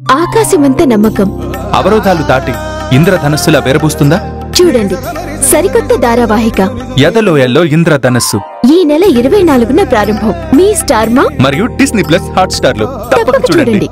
ఆకాశమంత నమ్మకం. అవరోధాలు దాటి ఇంద్రధనస్సులా విరబూస్తుందా చూడండి సరికొత్త ధారావాహిక. ఎదలోయల్లో ఇంద్రధనస్సు. ఈ నెల ఇరవై నాలుగున ప్రారంభం. మీ స్టార్ మా? మరియు డిస్నీ ప్లస్ హాట్ స్టార్లో తప్పక చూడండి.